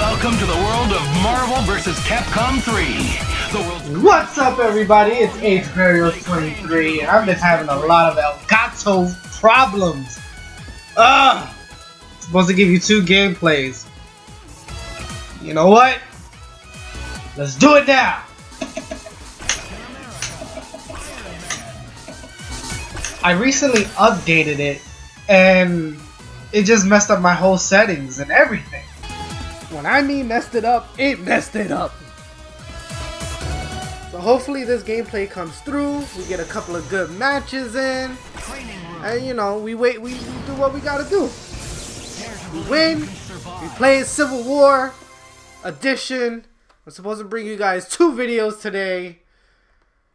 Welcome to the world of Marvel vs. Capcom 3. The world's What's up, everybody? It's H23, and I've been having a lot of Elgato problems. Ugh! Supposed to give you two gameplays. You know what? Let's do it now! I recently updated it, and it just messed up my whole settings and everything. When I mean messed it up, it messed it up. So hopefully this gameplay comes through. We get a couple of good matches in. And you know, we wait, we, we do what we gotta do. We win. We play Civil War Edition. I'm supposed to bring you guys two videos today.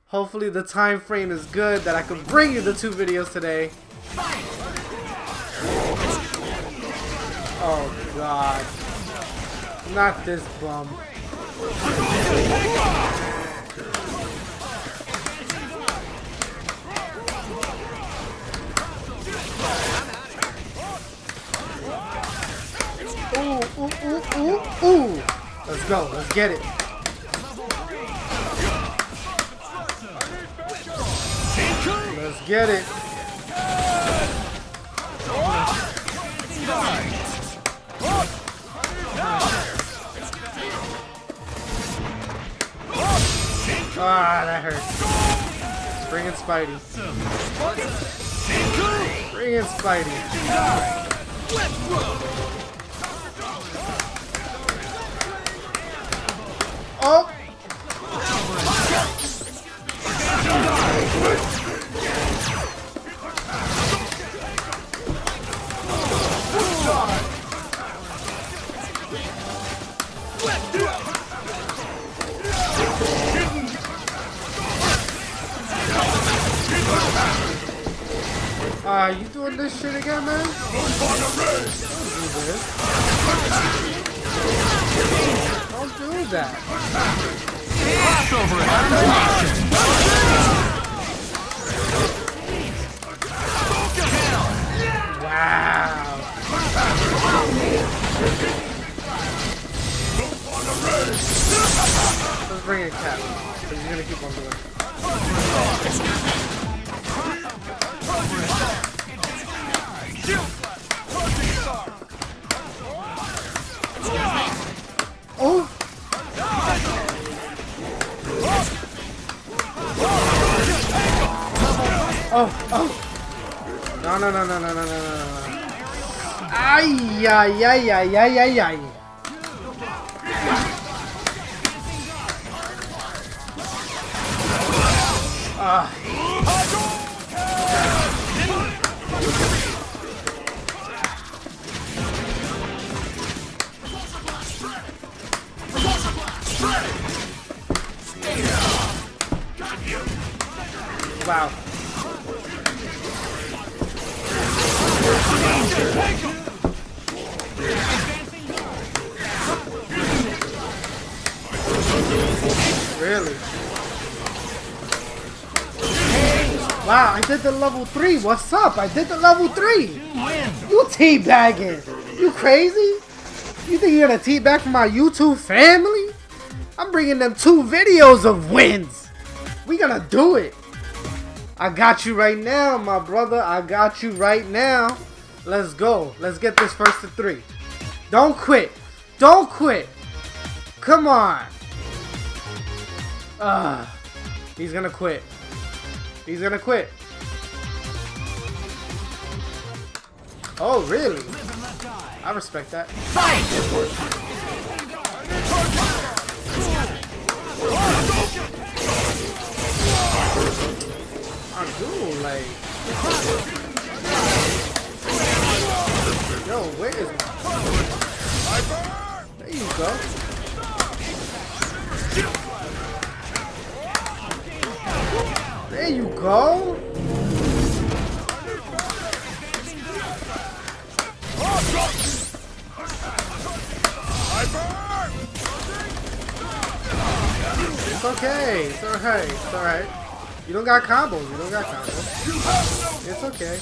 Hopefully the time frame is good that I can bring you the two videos today. Oh god. Not this bum. Ooh, ooh, ooh, ooh, ooh. Let's go. Let's get it. Let's get it. Bring in Spidey. Bring in Spidey. Ah, you doing this shit again, man? Don't do this. Don't do that. crossover animation. Wow. Let's bring in Cap. He's gonna keep on doing. Oh, oh. No, no, no, no, no, no, no, no. Ay, ay, ay, ay, ay, ay, ay. Wow. Really? Wow, I did the level 3. What's up? I did the level 3. You teabagging. You crazy? You think you're gonna teabag for my YouTube family? I'm bringing them two videos of wins. We gonna do it. I got you right now, my brother. I got you right now. Let's go. Let's get this first to three. Don't quit. Don't quit. Come on. Ugh. He's gonna quit. He's gonna quit. Oh, really? I respect that. I do, like... Yo, where is my... There you go. There you go. It's okay. It's alright. It's alright. You don't got combos. You don't got combos. It's okay.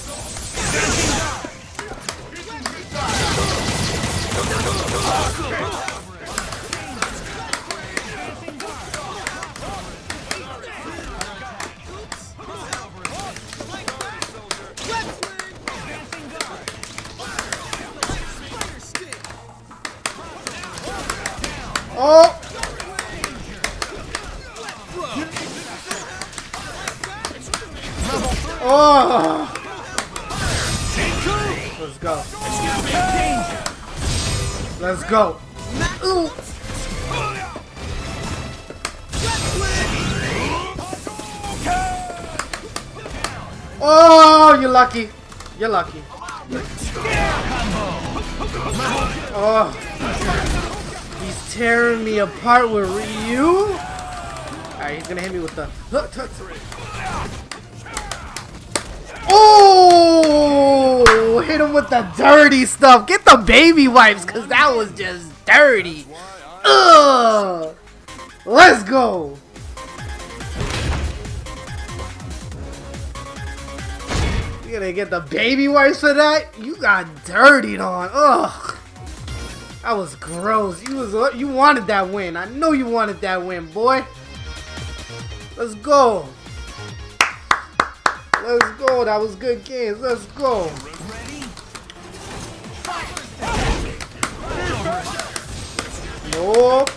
Oh! Let's go. Let's go. Ooh. Oh, you're lucky. You're lucky. Oh. He's tearing me apart with Ryu. Alright, he's gonna hit me with the. Oh! Hit him with the dirty stuff. Get the baby wipes, because that was just dirty. Ugh! Let's go! You gonna get the baby wipes for that? You got dirtied on. Ugh. That was gross. You was you wanted that win. I know you wanted that win, boy. Let's go. Let's go. That was good games. Let's go. Nope.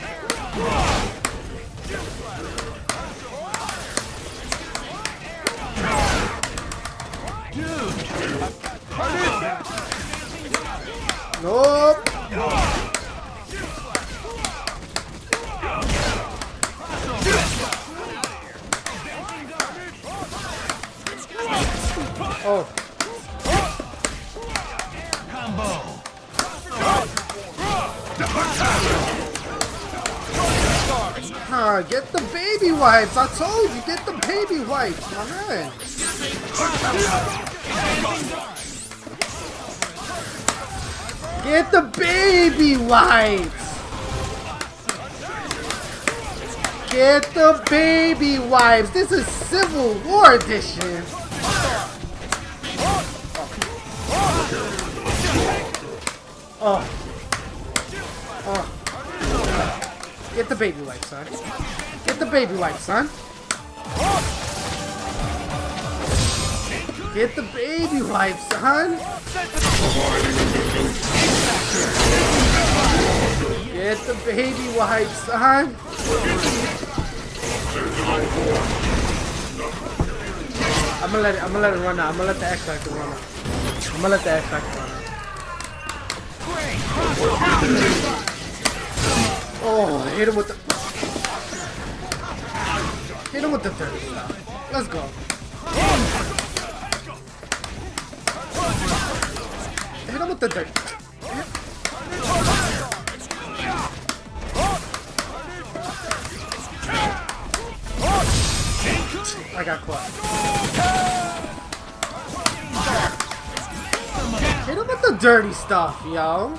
Wipes. I told you, get the baby wipes, my man. Get the baby wipes. Get the baby wipes. This is Civil War edition. Oh. Oh. Get the baby wipes, son. Get the baby wipes, son. Get the baby wipes, son. Get the baby wipes, son. I'm gonna let it. I'm gonna let it run out. I'm gonna let the X Factor run out. I'm gonna let the X Factor run out. Oh, hit him with the. Hit him with the stuff. Let's go. Hit him with the dirty. I got caught. Hit him with the dirty stuff, yo.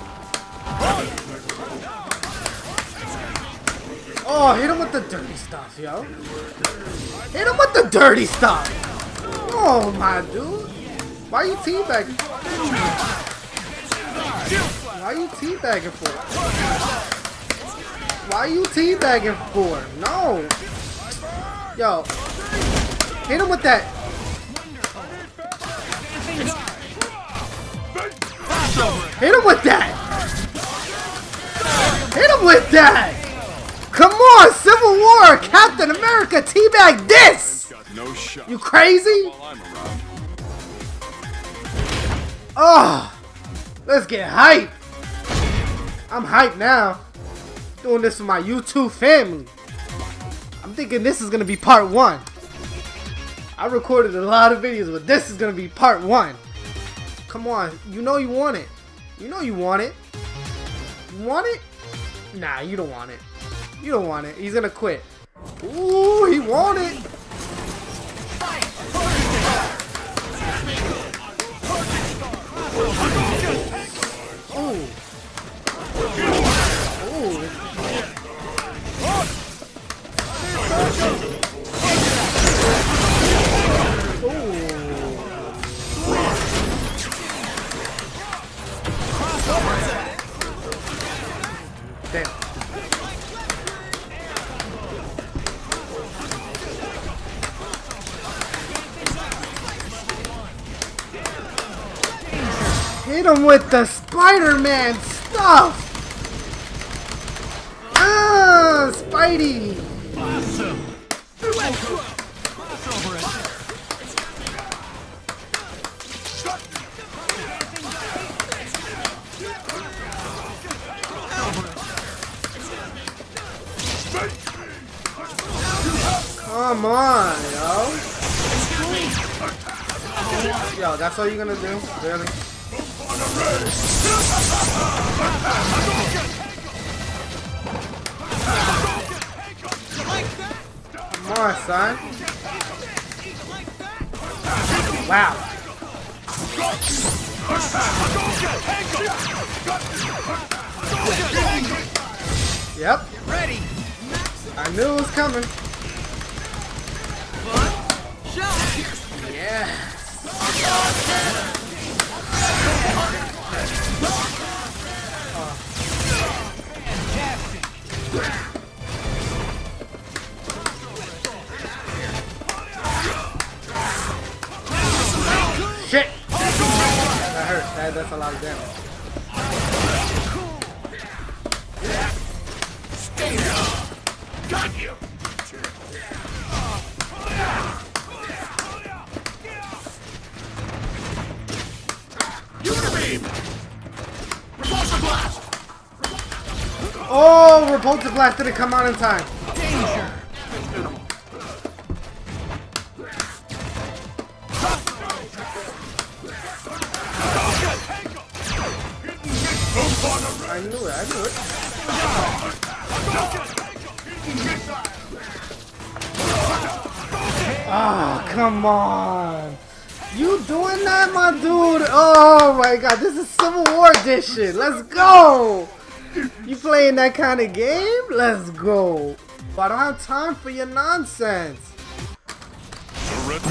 Oh, hit him with the dirty stuff, yo. Hit him with the dirty stuff. Oh, my dude. Why you teabagging? Why you teabagging for? Why you teabagging for? No. Yo. Hit him with that. Hit him with that. Hit him with that. Come on, Civil War, Captain America, teabag this. You crazy? Oh, let's get hype. I'm hyped now. Doing this for my YouTube family. I'm thinking this is gonna be part one. I recorded a lot of videos, but this is gonna be part one. Come on, you know you want it. You know you want it. You want it? Nah, you don't want it. You don't want it. He's gonna quit. Ooh, he want it. Ooh. The Spider-Man stuff! Ah! Spidey! Awesome. Come on, yo. Yo, that's all you're gonna do? Really? Come on, son. Wow. Yep. Ready. I knew it was coming. Yeah. Shit! That hurt. That, that's a lot of damage. Got you. Oh, repulsor blast didn't come out in time. Danger. I knew it. I knew it. Ah, come on. You doing that, my dude? Oh my god, this is Civil War edition. Let's go. You playing that kind of game? Let's go. But I don't have time for your nonsense.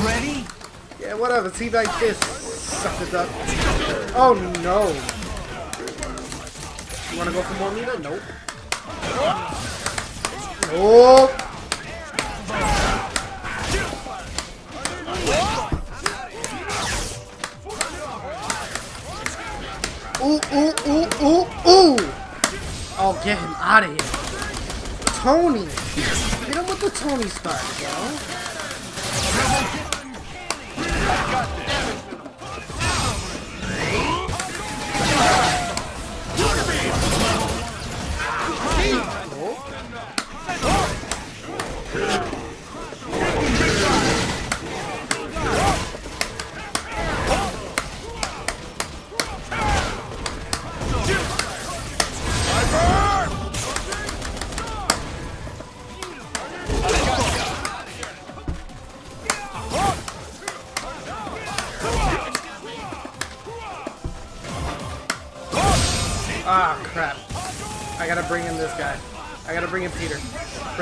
Ready? Yeah, whatever. See like this. Suck it up. Oh no. You wanna go for more meter? Nope. Oh. Tony. Hit him with the Tony Stark, yo.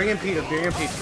Bring in Peter. Bring in Peter.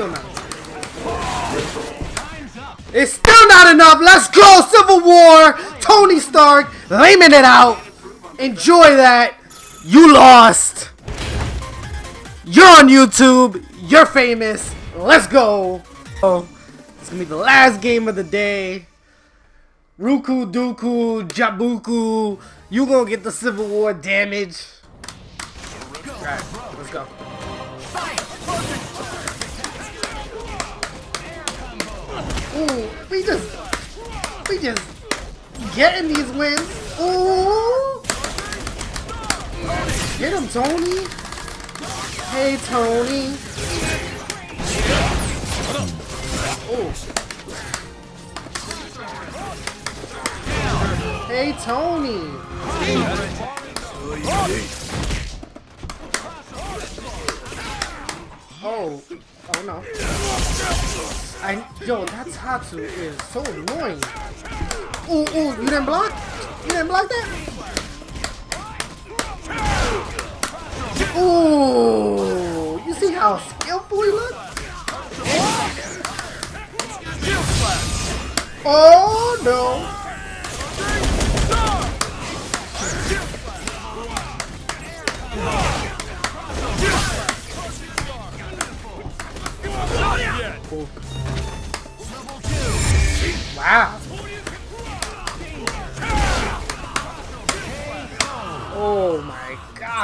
Still not enough. It's still not enough. Let's go, Civil War. Tony Stark, laming it out. Enjoy that. You lost. You're on YouTube. You're famous. Let's go. Oh, it's gonna be the last game of the day. Ruku Duku Jabuku. You gonna get the Civil War damage. Alright, let's go. Ooh, we just, we just getting these wins. Ooh, get him, Tony. Hey, Tony. Ooh. Hey, Tony. Oh, oh no. I yo, that Tatsu is so annoying. Ooh, ooh, you didn't block? You didn't block that? Ooh, you see how skillful he look? Oh no.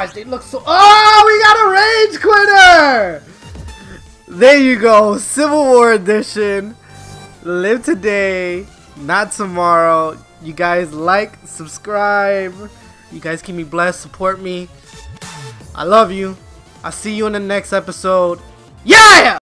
Gosh, they look so. Oh, we got a rage quitter! There you go, Civil War Edition. Live today, not tomorrow. You guys like, subscribe. You guys keep me blessed, support me. I love you. I'll see you in the next episode. Yeah!